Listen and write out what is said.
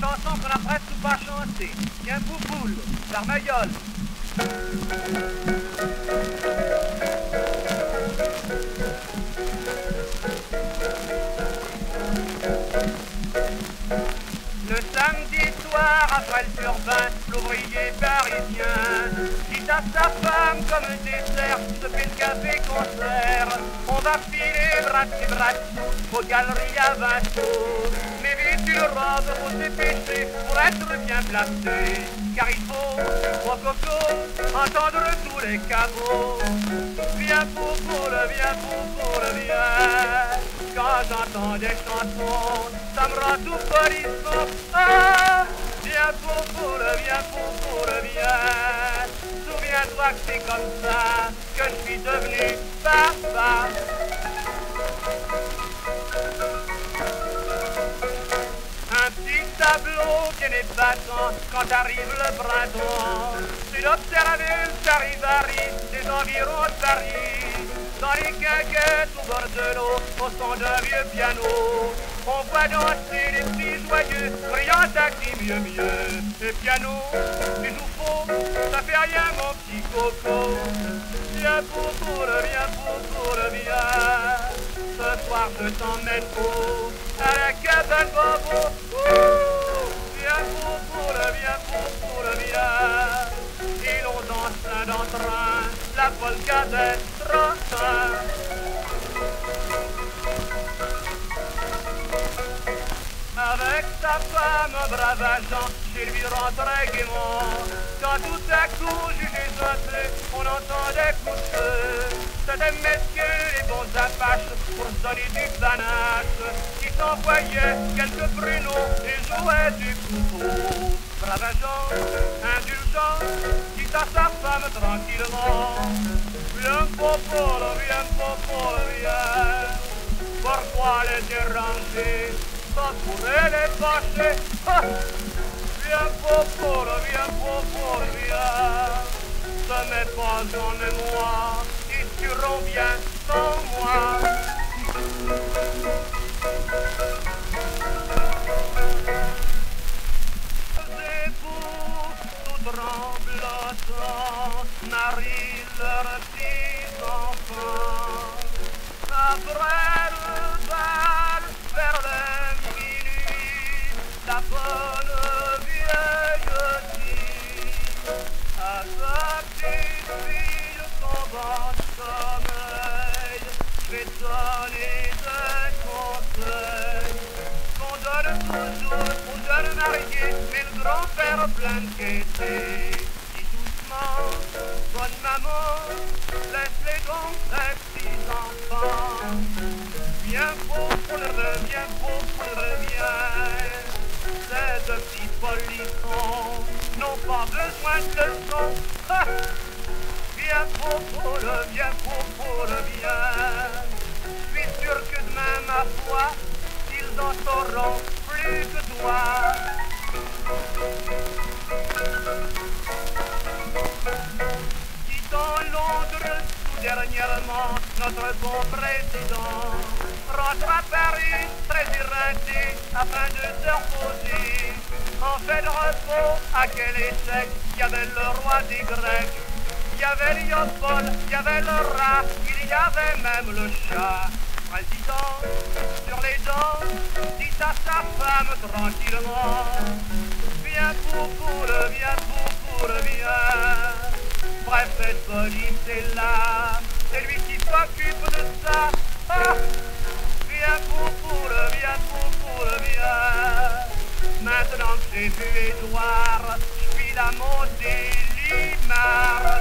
chanson qu'on a presque pas chantée. Tiens, Bouboule, Carmayol. Le samedi soir, après le turbin, l'ouvrier parisien dit à sa femme comme dessert, fait le café concert. On va filer bras bras aux galeries à sous. Une robe pour dépêcher, pour être bien placé. Car il faut, au coco, entendre tous les caveaux. Viens pour le viens pour le viens. Quand j'entends des chansons, ça me rend tout polisson. Ah, viens pour le viens pour le viens. Souviens-toi que c'est comme ça que je suis devenu papa. Tableau bien épatant quand arrive le printemps. Tu l'observes, ça rivarie des environs de Paris. Dans les quinquettes au bord de l'eau, au son d'un vieux piano. On voit danser les petits joyeux, brillants qui mieux mieux. Le piano, tu joues faux, ça fait rien mon petit coco. Viens pour pour le viens pour le bien. Ce soir je t'emmène haut, à la cabane bobo. Avec sa femme, brave agent, chez lui rentrait gaiement. Quand tout à coup, jugé sauté, on entend des coups de feu. C'était messieurs, les bons apaches, pour donner du panache, qui s'envoyaient quelques pruneaux et jouaient du couteau. Brave agent, indulgent, dit à sa femme tranquillement, viens popolo, viens popolo, viens. Pourquoi les déranger pas pourrait les fâcher ah! Viens popolo, viens popolo, viens Ce n'est pas en mémoire, ils tueront bien sans moi Les fous, tout tremblotant, marient leurs petits plein de gaieté. Doucement, bonne maman, besoin de leçons. Ah Viens pour le bien pour le bien. Je suis sûr que demain, ma foi, ils en sauront plus que toi. Quittons Londres tout dernièrement, notre bon président rentre à Paris très éreinté afin de se reposer. En fait de repos, à quel échec, il y avait le roi des Grecs, il y avait Léopold, il y avait le rat, il y avait même le chat. Président, sur les dents, dit à sa femme tranquillement, viens pour le viens pour le bien. Préfet de police est là, c'est lui qui s'occupe de ça. Ah pour le bien pour le bien. J'ai vu Édouard, je suis la montée Limard.